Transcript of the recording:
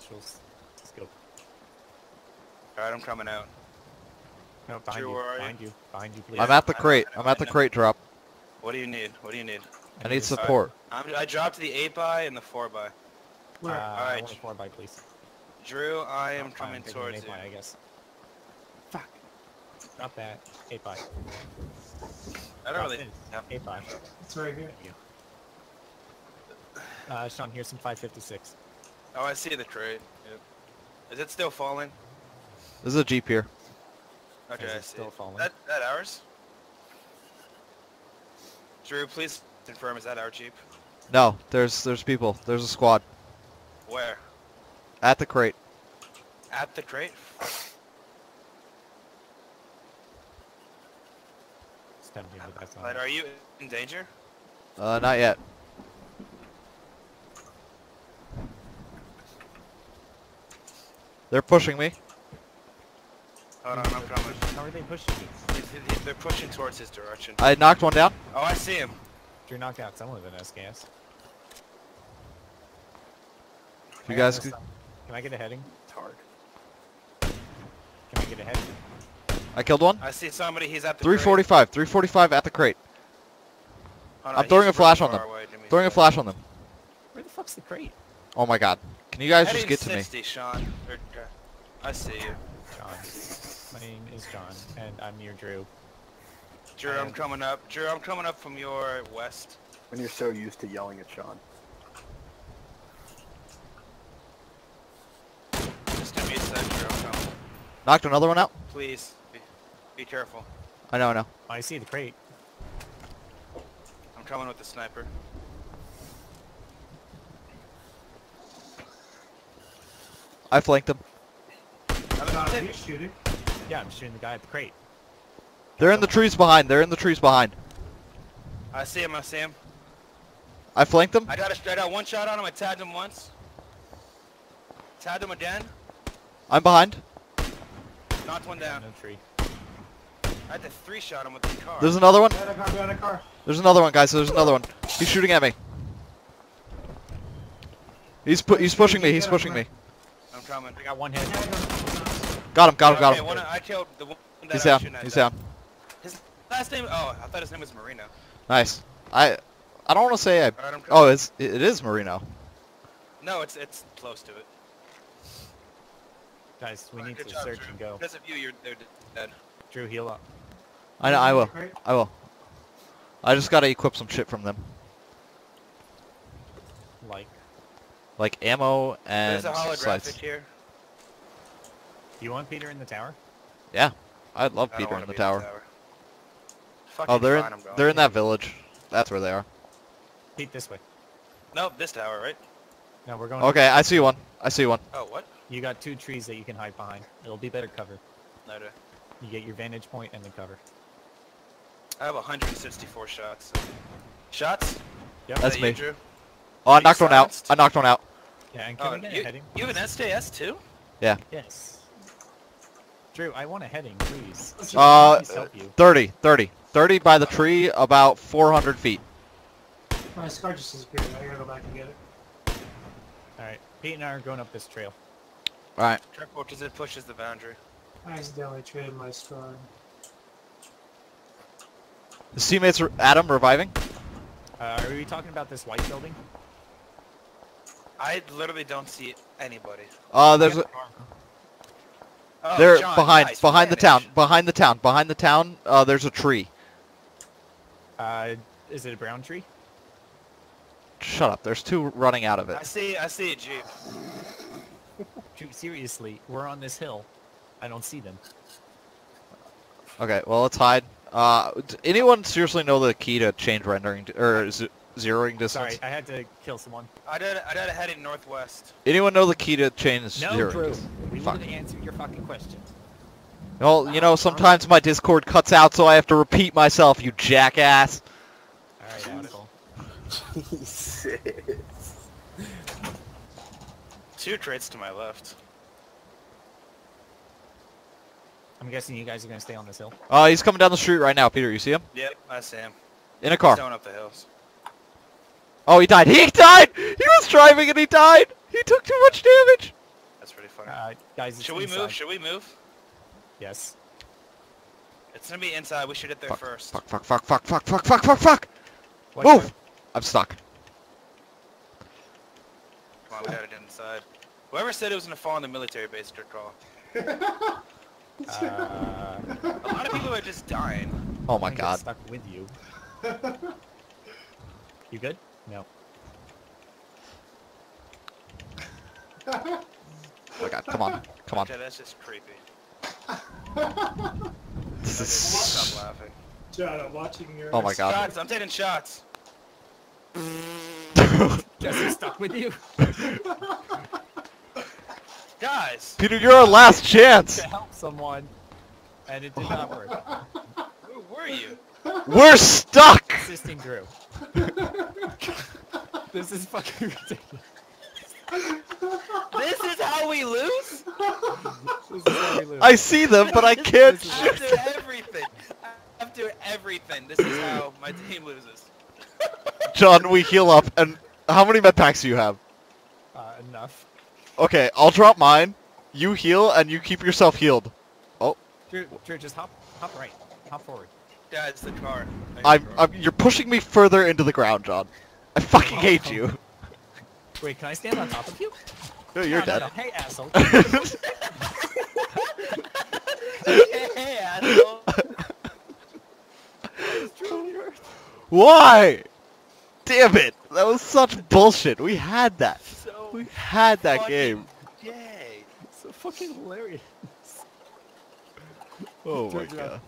actual s- scope. Alright, I'm coming out. No, behind Drew, you, where are you? behind you, behind you, please. I'm at the crate. I know, I'm at the crate drop. What do you need? What do you need? I need to- support. I'm, I dropped the 8 by and the 4 by. Uh, Where? I Alright. four by, please. Drew, I am Oh, coming I'm taking towards eight you. by, I guess. Fuck. Drop that. Eight by. I don't Drop really. this. Yeah. Eight by. It's right here. Uh, Sean, here's some 556. Oh, I see the crate. Yep. Is it still falling? There's a jeep here. Okay, Is I see. still falling? That that ours? Drew, please confirm. Is that our jeep? No, there's there's people. There's a squad Where? at the crate. At the crate? Stabbed you, but that's not But it. are you in danger? Uh, not yet. They're pushing me. Hold on, I'm coming. How are they pushing you? They're pushing towards his direction. I knocked one down. Oh, I see him. Drew knocked out someone with an SKS. You guys this could- Can I get a heading? It's hard. Can I get a heading? I killed one. I see somebody. He's at the 345. 345 at the crate. crate. Hold I'm throwing a flash on them. away, give me Throwing a flash on them. Where the fuck's the crate? Oh my god. Can you guys just get to me? 60, Sean. Or, uh, I see you. John. My name is John, and I'm near Drew. Drew, I I'm am- coming up. Drew, I'm coming up from your west. When you're so used to yelling at Sean. Just give me a sec, Drew. I'm coming. Knocked another one out. Please, be, be careful. I know, I know. Oh, I see the crate. I'm coming with the sniper. I flanked them. I'm, you shooting. Yeah, I'm shooting the guy at the crate. They're in the trees behind. They're in the trees behind. I see him. I see him. I flanked them. I got a straight out one shot on him. I tagged him once. Tagged him again. I'm behind. Knocked one down. No tree. I had to three shot him with the car. There's another one. Behind a car, behind a car. There's another one, guys. There's another one. He's shooting at me. He's pu- he's pushing me. He's pushing me. I'm coming. I got one hit. Got him. Got him. Got Okay, him. one, I killed the one that He's down. He's down. down. His last name? Oh, I thought his name was Marino. Nice. I I don't want to say I. Alright, Oh, it's it is Marino. No, it's it's close to it. Guys, we Alright, need to job, search Drew. and go. Because of you, you're they're dead. Drew, heal up. I know. I will. I will. I just gotta equip some shit from them, Like, like ammo and There's a holographic sights. here. you want Peter in the tower? Yeah, I'd love I Peter wanna in the tower. Oh, Fucking Oh, they're in, I'm going they're in that village. That's where they are. Pete, this way. Nope, this tower, right? No, we're going. Okay, I see one. I see one. Oh, what? You got two trees that you can hide behind. It'll be better cover. No, dude. You get your vantage point and the cover. I have 164 shots. Shots? Yep. That's that me. You, Drew? Oh, I Are you knocked one out. I knocked one out. Yeah, and can Oh, we get you, a heading? you have an SKS too? Yeah. Yes. Drew, I want a heading, please. Uh, Please help you. 30, 30. 30 by the tree, about 400 feet. My scar just disappeared. I gotta go back and get it. Alright, Pete and I are going up this trail. Alright. Careful, because it pushes the boundary. I accidentally traded my scar. His teammates are Adam reviving. Uh, are we talking about this white building? I literally don't see anybody. Uh, there's a, Oh, they're John, behind nice, behind the town, behind the town, behind the town. Uh, there's a tree. Uh, is it a brown tree? Shut up. There's two running out of it. I it. see, I see a jeep. Drew, seriously, we're on this hill. I don't see them. Okay, well let's hide. Uh, anyone seriously know the key to change rendering d- or z- zeroing distance? Sorry, I had to kill someone. I did, I did a heading northwest. Anyone know the key to change No, zeroing Drew. distance? We Fuck. wanted to answer your fucking question. Well, you know, sometimes my Discord cuts out, so I have to repeat myself. You jackass. Alright, asshole. Jesus. Two traits to my left. I'm guessing you guys are gonna stay on this hill. Uh, he's coming down the street right now, Peter. You see him? Yep, I see him. In a He's car. going up the hills. Oh, he died. He died! He was driving and he died! He took too much damage! That's pretty funny. Uh, guys, it's Should we inside. move? Should we move? Yes. It's gonna be inside. We should hit there Fuck, first. fuck, fuck, fuck, fuck, fuck, fuck, fuck, fuck, fuck! What- Move! I'm stuck. Come on, we gotta get inside. Whoever said it was gonna fall on the military base, good call. Uh, A lot of people are just dying. Oh my I get god. Stuck with you. You good? No. Oh my god, come on. Come on. Okay, that's just creepy. This is... Stop laughing. John, I'm watching your. Oh my god. Shots! I'm taking shots. Jesse stuck with you Guys, Peter, you're our last chance! to help someone, and it did not work. who were you? We're stuck! Assisting Drew. this is fucking ridiculous. This is how we lose? This is how we lose. I see them, but I can't This is- shoot. After everything. After everything. This is how my team loses. John, we heal up, and how many med packs do you have? Uh, enough. Okay, I'll drop mine. You heal, and you keep yourself healed. Drew, Drew, just hop, hop right, hop forward. Guys, the car. I'm, I'm, you're pushing me further into the ground, John. I fucking hate oh. you. Wait, can I stand on top of you? No, you're No, no, dead. no. Hey, asshole. hey, asshole. Why? Damn it! That was such bullshit. We had that. So We had that game. Yay. so fucking hilarious. Oh my Drew, Drew, god.